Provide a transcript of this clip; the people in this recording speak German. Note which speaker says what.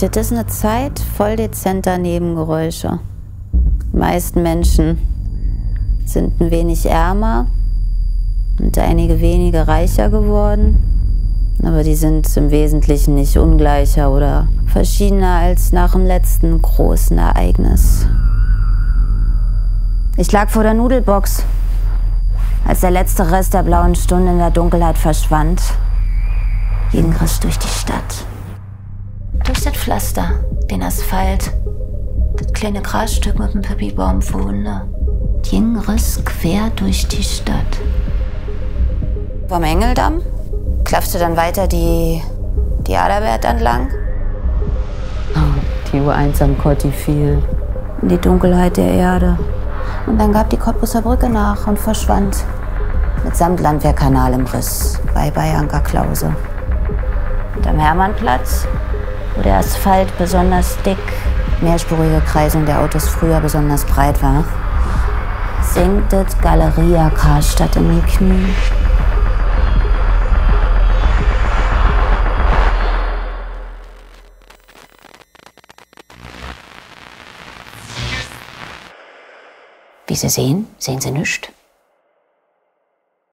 Speaker 1: Das ist eine Zeit voll dezenter Nebengeräusche. Die meisten Menschen sind ein wenig ärmer und einige wenige reicher geworden. Aber die sind im Wesentlichen nicht ungleicher oder verschiedener als nach dem letzten großen Ereignis. Ich lag vor der Nudelbox, als der letzte Rest der blauen Stunde in der Dunkelheit verschwand. Jeden Riss durch die Stadt. Durch das Pflaster, den Asphalt, das kleine Grasstück mit dem Pippi-Baum vorne. Jeden Riss quer durch die Stadt. Vom Engeldamm klaffte dann weiter die, die Adalbert entlang.
Speaker 2: Die U1 am Kotti fiel.
Speaker 1: In die Dunkelheit der Erde. Und dann gab die Cottbusser Brücke nach und verschwand. Mitsamt Landwehrkanal im Riss bei Bayanka Klause. Und am Hermannplatz, wo der Asphalt besonders dick, mehrspurige Kreisung der Autos früher besonders breit war, sinkt das Galeria Karstadt in die Knie. Wie Sie sehen, sehen Sie nichts.